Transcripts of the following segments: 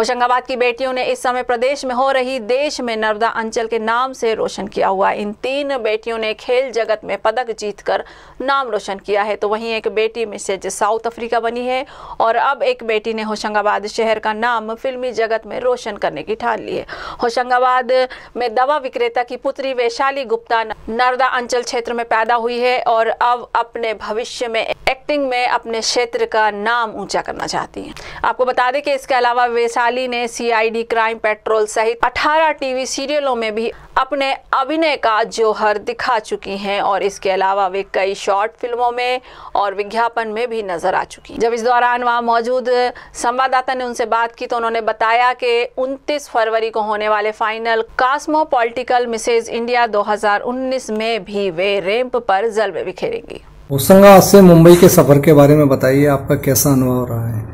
होशंगाबाद की बेटियों ने इस समय प्रदेश में हो रही देश में नर्मदा अंचल के नाम से रोशन किया हुआ इन तीन बेटियों ने खेल जगत में पदक जीतकर नाम रोशन किया है। तो वहीं एक बेटी मिसेज साउथ अफ्रीका बनी है और अब एक बेटी ने होशंगाबाद शहर का नाम फिल्मी जगत में रोशन करने की ठान ली है। होशंगाबाद में दवा विक्रेता की पुत्री वैशाली गुप्ता नर्मदा अंचल क्षेत्र में पैदा हुई है और अब अपने भविष्य में एक्टिंग में अपने क्षेत्र का नाम ऊँचा करना चाहती हैं। आपको बता दें कि इसके अलावा वैशाली ने सीआईडी क्राइम पेट्रोल सहित 18 टीवी सीरियलों में भी अपने अभिनय का जोहर दिखा चुकी हैं और इसके अलावा वे कई शॉर्ट फ़िल्मों में और विज्ञापन में भी नज़र आ चुकी जब इस दौरान वहाँ मौजूद संवाददाता ने उनसे बात की तो उन्होंने बताया कि 29 फरवरी को होने वाले final cosmopolitical Mrs India 2019 में भी वे रैंप पर जलवे बिखेरेंगी। होशंगाबाद से मुंबई के सफ़र के बारे में बताइए, आपका कैसा अनुभव रहा है?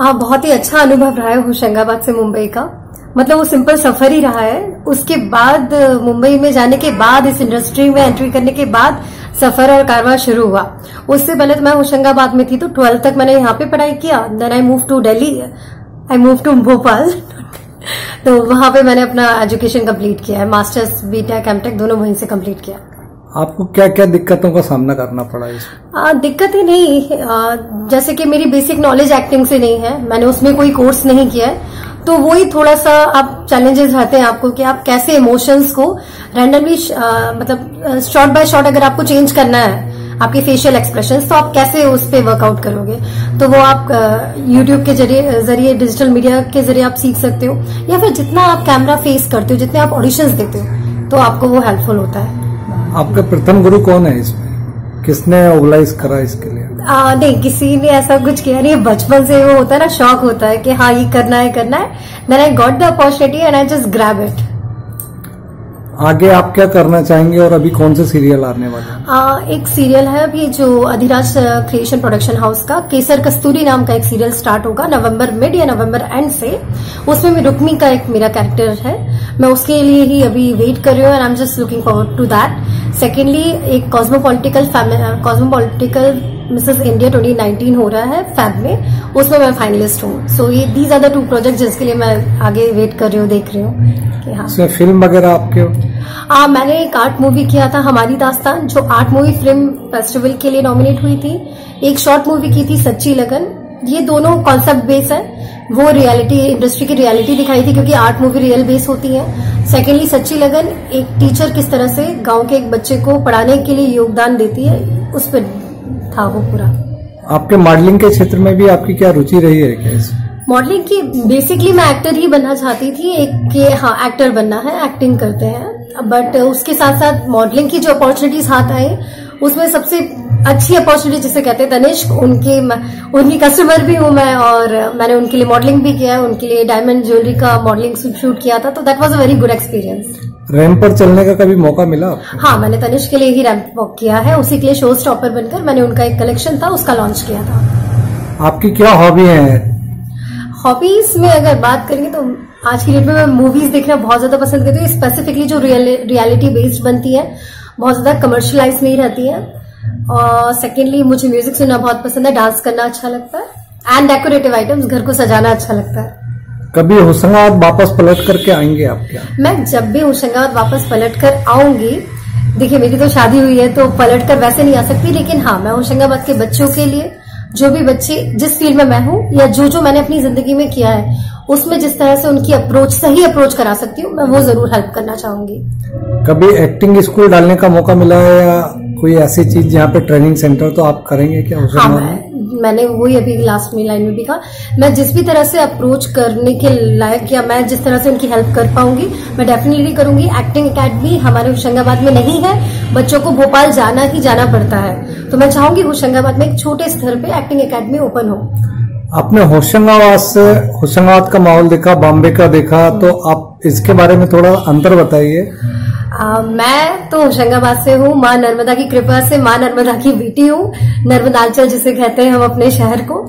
हाँ बहुत ही अच्छा अनुभव रहा है होशंगाबाद से मुंबई का। मतलब वो सिंपल सफ़र ही रहा है। उसके बाद, मुंबई में जाने के बाद, इस इंडस्ट्री में एंट्री करने के बाद सफ़र और कारवा शुरू हुआ। उससे पहले तो मैं होशंगाबाद में थी तो ट्वेल्थ तक मैंने यहाँ पे पढ़ाई किया। Then I move to Delhi I move to Bhopal. तो वहाँ पे मैंने अपना एजुकेशन कंप्लीट किया है। मास्टर्स बीटेक एमटेक दोनों वहीं से कंप्लीट किया। आपको क्या क्या दिक्कतों का सामना करना पड़ा इसमें दिक्कत ही नहीं आ, जैसे कि मेरी बेसिक नॉलेज एक्टिंग से नहीं है मैंने उसमें कोई कोर्स नहीं किया है तो वही थोड़ा सा आप चैलेंजेस रहते हैं आपको कि आप कैसे इमोशंस को रैंडमली मतलब शॉर्ट बाय शॉर्ट अगर आपको चेंज करना है आपके फेशियल एक्सप्रेशन तो आप कैसे उस पर वर्कआउट करोगे? तो वो आप यूट्यूब के ज़रिए ज़रिए डिजिटल मीडिया के ज़रिए आप सीख सकते हो या फिर जितना आप कैमरा फेस करते हो जितने आप ऑडिशन देते हो तो आपको वो हेल्पफुल होता है। आपका प्रथम गुरु कौन है इसमें? किसने ओबलाइज करा इसके लिए? आ, नहीं किसी ने ऐसा कुछ किया नहीं। बचपन से वो होता है ना शौक होता है कि हाँ ये करना है करना है। Then I got the opportunity and I just grab it आगे आप क्या करना चाहेंगे और अभी कौन से सीरियल आने वाले हैं? एक सीरियल है अभी जो अधिराज क्रिएशन प्रोडक्शन हाउस का। केसर कस्तूरी नाम का एक सीरियल स्टार्ट होगा नवंबर मिड या नवंबर एंड से। उसमें भी रुक्मी का एक मेरा कैरेक्टर है। मैं उसके लिए ही अभी वेट कर रही हूँ and I am just looking forward to that secondly एक कॉस्मोपॉलिटिकल कॉस्मोपॉलिटिकल मिसेस इंडिया 2019 हो रहा है फैब में उसमें मैं फाइनलिस्ट हूँ। सो ये these are the two project जिसके लिए मैं आगे वेट कर रही हूँ देख रही हूँ कि हाँ। फ़िल्म वगैरह आपके आ, मैंने एक आर्ट मूवी किया था हमारी दास्तान जो आर्ट मूवी फ़िल्म फेस्टिवल के लिए नॉमिनेट हुई थी। एक शॉर्ट मूवी की थी सच्ची लगन। ये दोनों कॉन्सेप्ट बेस है। वो रियलिटी इंडस्ट्री की रियलिटी दिखाई थी क्योंकि आर्ट मूवी रियल बेस होती है। सेकेंडली सच्ची लगन एक टीचर किस तरह से गाँव के एक बच्चे को पढ़ाने के लिए योगदान देती है उस पर था वो पूरा। आपके मॉडलिंग के क्षेत्र में भी आपकी क्या रुचि रही है क्या मॉडलिंग की बेसिकली मैं एक्टर ही बनना चाहती थी एक के हाँ एक्टर बनना है एक्टिंग करते हैं। बट उसके साथ साथ मॉडलिंग की जो अपॉर्चुनिटीज़ हाथ आई उसमें सबसे अच्छी अपॉर्चुनिटी जिसे कहते हैं तनिष्क उनकी उनकी कस्टमर भी हूँ मैं और मैंने उनके लिए मॉडलिंग भी किया है उनके लिए डायमंड ज्वेलरी का मॉडलिंग शूट किया था तो that was a very good experience ramp पर चलने का कभी मौका मिला? हाँ मैंने तनिष्क के लिए ही रैंप वॉक किया है उसी के लिए शो स्टॉपर बनकर मैंने उनका एक कलेक्शन था उसका लॉन्च किया था। आपकी क्या हॉबी है? हॉबीज में अगर बात करेंगे तो आज की डेट में मैं मूवीज़ देखना बहुत ज़्यादा पसंद करती हूँ स्पेसिफिकली जो रियलिटी बेस्ड बनती है बहुत ज़्यादा कमर्शियलाइज नहीं रहती है। और सेकेंडली मुझे म्यूज़िक सुनना बहुत पसंद है डांस करना अच्छा लगता है एंड डेकोरेटिव आइटम्स घर को सजाना अच्छा लगता है। कभी होशंगाबाद वापस पलट करके आएँगे आप क्या? मैं जब भी होशंगाबाद वापस पलट कर आऊँगी देखिए मेरी तो शादी हुई है तो पलट कर वैसे नहीं आ सकती लेकिन हाँ मैं होशंगाबाद के बच्चों के लिए जो भी बच्चे जिस फ़ील्ड में मैं हूँ या जो जो मैंने अपनी ज़िंदगी में किया है उसमें जिस तरह से उनकी अप्रोच सही अप्रोच करा सकती हूँ मैं वो ज़रूर हेल्प करना चाहूँगी। कभी एक्टिंग स्कूल डालने का मौका मिला है या कोई ऐसी चीज़ जहाँ पे ट्रेनिंग सेंटर तो आप करेंगे क्या हाँ मैं मैंने वही अभी लास्ट में लाइन में भी कहा। मैं जिस भी तरह से अप्रोच करने के लायक या मैं जिस तरह से उनकी हेल्प कर पाऊँगी मैं डेफिनेटली करूँगी। एक्टिंग अकेडमी हमारे होशंगाबाद में नहीं है। बच्चों को भोपाल जाना ही जाना पड़ता है। तो मैं चाहूँगी होशंगाबाद में एक छोटे स्तर पे एक्टिंग अकेडमी ओपन हो। आपने होशंगाबाद से होशंगाबाद का माहौल देखा बॉम्बे का देखा तो आप इसके बारे में थोड़ा अंतर बताइए। आ, मैं तो होशंगाबाद से हूँ माँ नर्मदा की कृपा से माँ नर्मदा की बेटी हूँ नर्मदांचल जिसे कहते हैं हम अपने शहर को।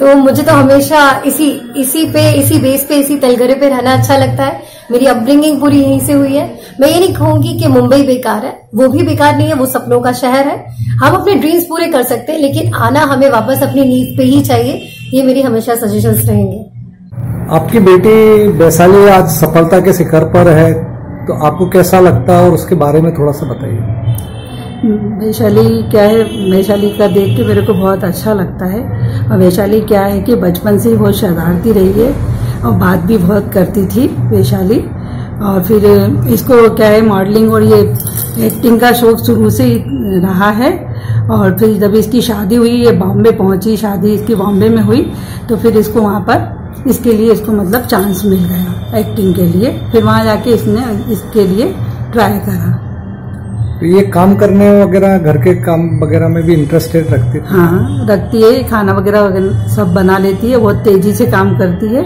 तो मुझे तो हमेशा इसी इसी पे इसी बेस पे इसी तलगरे पे रहना अच्छा लगता है। मेरी अपब्रिंगिंग पूरी यहीं से हुई है। मैं ये नहीं कहूँगी कि मुंबई बेकार है वो भी बेकार नहीं है वो सपनों का शहर है। हम अपने ड्रीम्स पूरे कर सकते हैं लेकिन आना हमें वापस अपनी नींद पे ही चाहिए ये मेरी हमेशा सजेशन रहेंगे। आपकी बेटी वैशाली आज सफलता के शिखर पर है तो आपको कैसा लगता है और उसके बारे में थोड़ा सा बताइए। वैशाली क्या है? वैशाली का देख के मेरे को बहुत अच्छा लगता है। और वैशाली क्या है कि बचपन से ही बहुत शरारती रही है और बात भी बहुत करती थी वैशाली। और फिर इसको क्या है मॉडलिंग और ये एक्टिंग का शौक शुरू से ही रहा है। और फिर जब इसकी शादी हुई, ये बॉम्बे पहुँची, शादी इसकी बॉम्बे में हुई तो फिर इसको वहाँ पर इसके लिए इसको मतलब चांस मिल गया एक्टिंग के लिए। फिर वहाँ जाके इसने इसके लिए ट्राई करा। तो ये काम करने वगैरह घर के काम वगैरह में भी इंटरेस्टेड रखती थी हाँ रखती है खाना वगैरह वगैरह सब बना लेती है बहुत तेज़ी से काम करती है।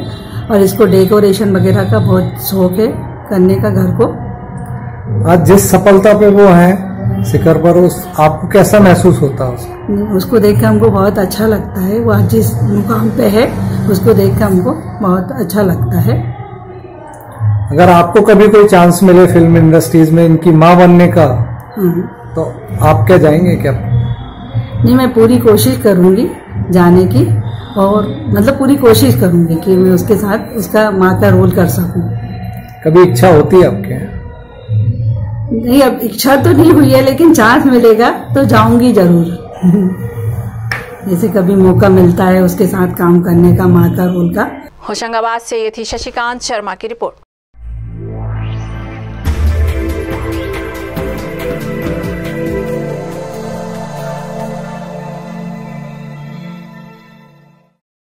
और इसको डेकोरेशन वगैरह का बहुत शौक है करने का घर को। आज जिस सफलता पे वो है शिखर पर उस आपको कैसा महसूस होता है उसको उसको देख के हमको बहुत अच्छा लगता है। वो आज जिस मुकाम पे है उसको देख के हमको बहुत अच्छा लगता है। अगर आपको कभी कोई चांस मिले फ़िल्म इंडस्ट्रीज़ में इनकी माँ बनने का हम्म। तो आप क्या जाएँगे क्या? नहीं मैं पूरी कोशिश करूँगी जाने की और मतलब पूरी कोशिश करूँगी कि मैं उसके साथ उसका माँ का रोल कर सकूँ। कभी इच्छा होती है आपके? नहीं, अब इच्छा तो नहीं हुई है, लेकिन चांस मिलेगा तो जाऊँगी ज़रूर। जैसे कभी मौका मिलता है उसके साथ काम करने का माँ का रोल का। होशंगाबाद से ये थी शशिकांत शर्मा की रिपोर्ट।